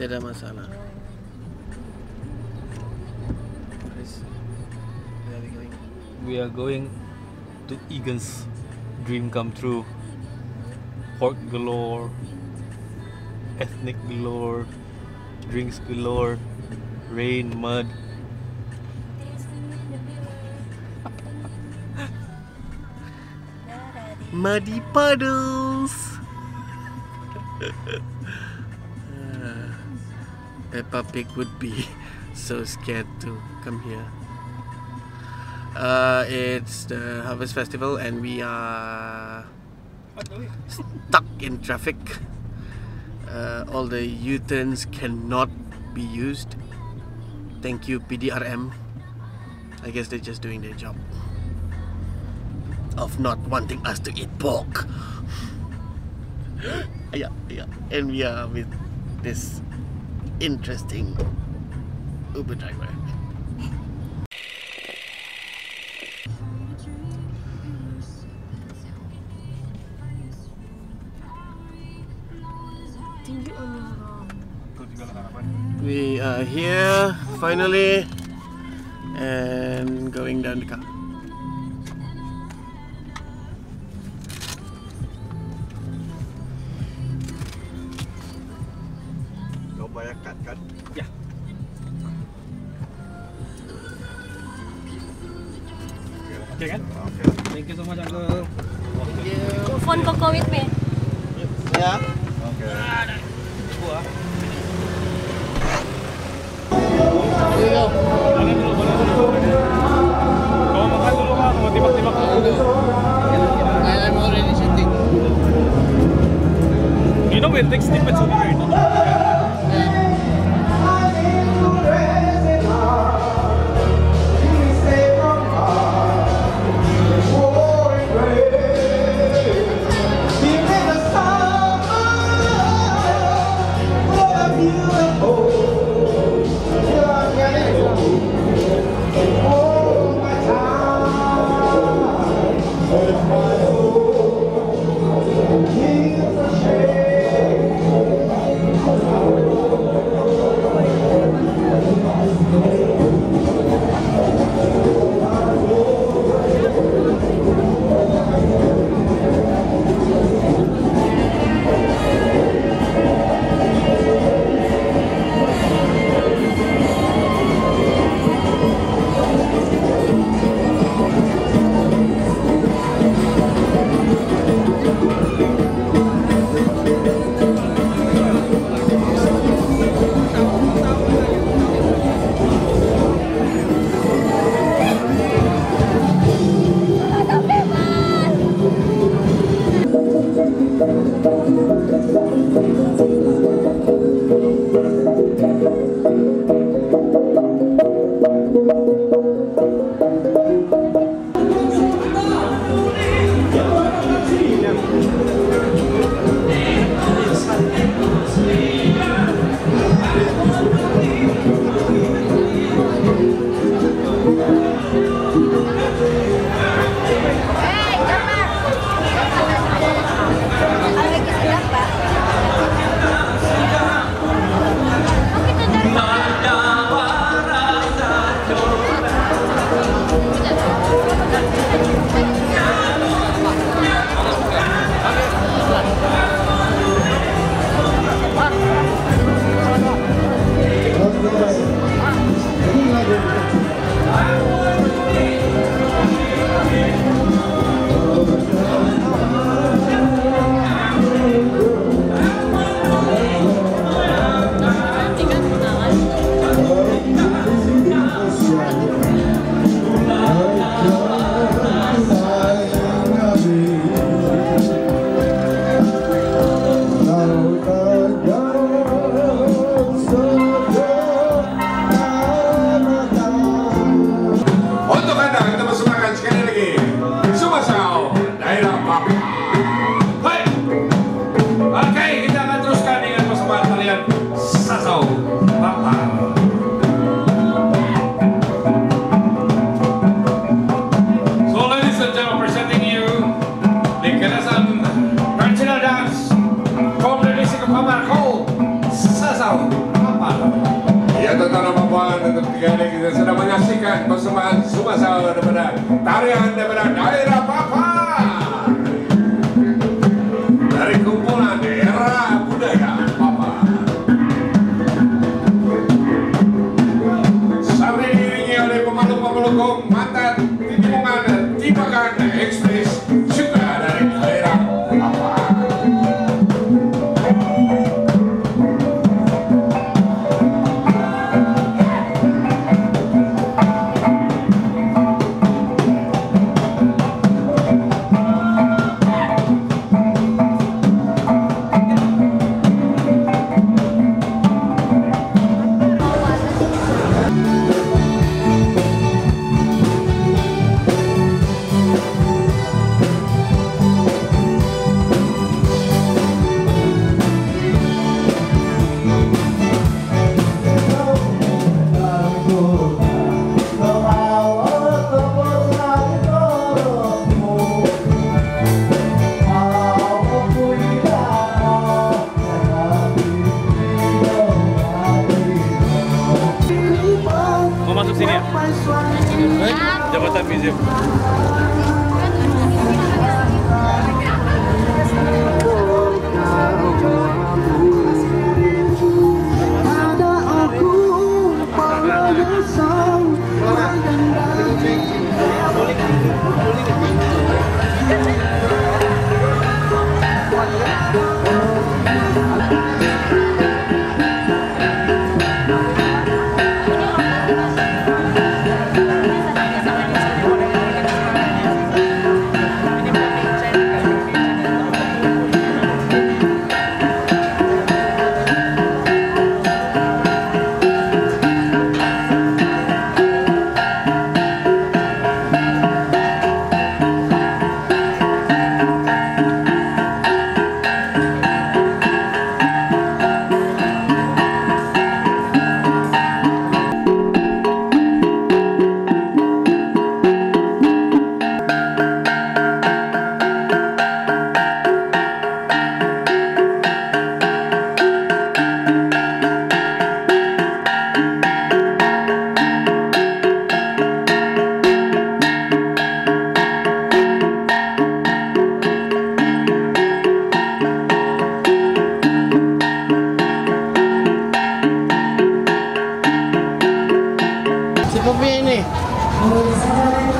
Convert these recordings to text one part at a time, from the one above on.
Tidak ada masalah. Where are we going? We are going to Egan's dream come true. Pork galore, ethnic galore, drinks galore, rain, mud. Muddy puddles. Peppa Pig would be so scared to come here. Uh, it's the Harvest Festival, and we are stuck in traffic. Uh, all the U-turns cannot be used. Thank you, PDRM. I guess they're just doing their job of not wanting us to eat pork. yeah, yeah. And we are with this interesting Uber driver. We are here finally and going down the car. Tibak-tibak. I'm already sitting. You know we'll take snippets of it Thank you. Sini ya? Jabatan museum. Hindi pa.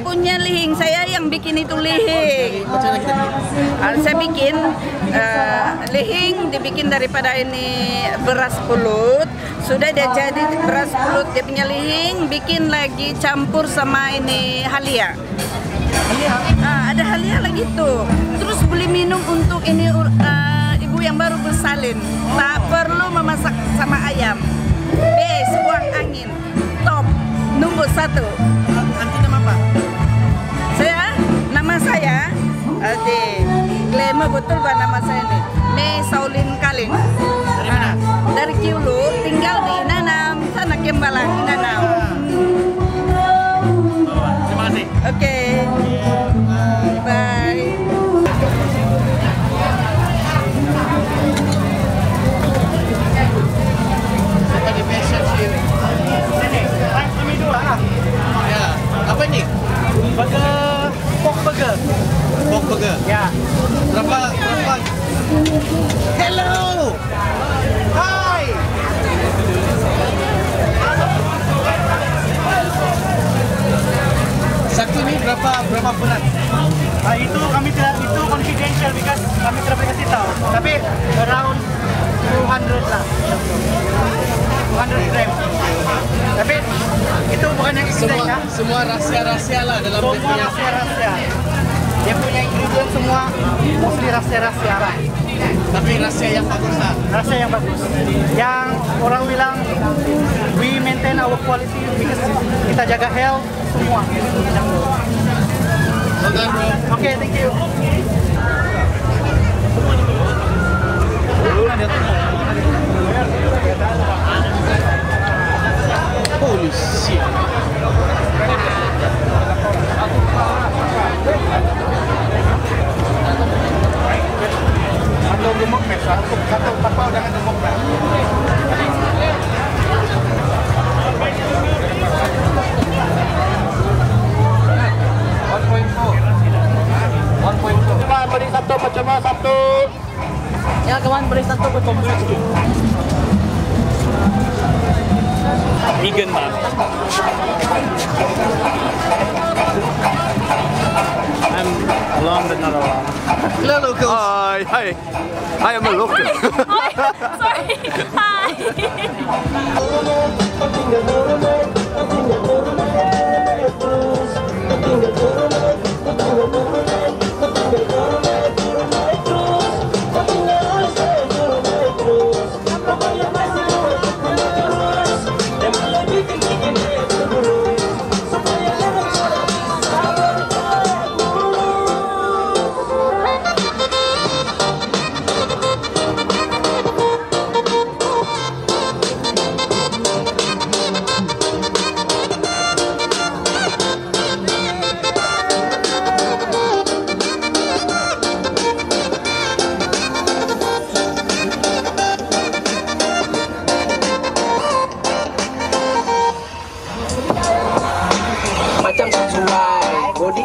Punya lihing, saya yang bikin itu lihing. Ah, Saya bikin eh, lihing dibikin daripada ini beras pulut. Sudah dia jadi beras pulut dia punya lihing, bikin lagi campur sama ini halia. Ah, ada halia lagi tuh. Terus beli minum untuk ini eh, ibu yang baru bersalin. Tak perlu memasak sama ayam. B, sebuah angin. Top. Nomor satu. Ade. Glamour betul bah nama saya ini. Mei Saulin Kaling. Dari mana? Dari Kiulu, tinggal di Nanam, sana Kembalang, Nanam. Terima kasih. Oke. Bye. Burger. Ya. Berapa? Berapa? Hello. Hai. Satu ini berapa berapa berat? Ah, itu kami tidak itu confidential because kami tidak boleh kasih tahu. Tapi around 200 lah. 200 gram. Tapi itu bukan yang Semua Indonesia. semua rahasia-rahasia lah dalam Semua punya rahasia-rahasia. Dia punya ingredient semua mostly rahasia-rahasia lah. tapi rahasia yang bagus lah. Rasa yang bagus. Yang orang bilang we maintain our quality because kita jaga health semua. Oke, thank you. Beri satu macam mana satu? Ya kawan beri satu ke Vegan mah. I'm alone but not alone. Hello locals. Hi, hi. I am a local. Sorry. Hi.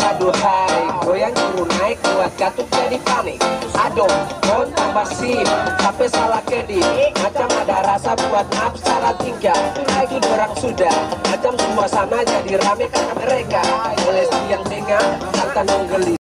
Aduhai goyang turun naik kuat katuk jadi panik. Aduh kon tambah sim sampai salah kedi macam ada rasa buat maaf salah tingkah lagi orang sudah macam suasana jadi rame karena mereka. Oleh yang dengar kata nonggeli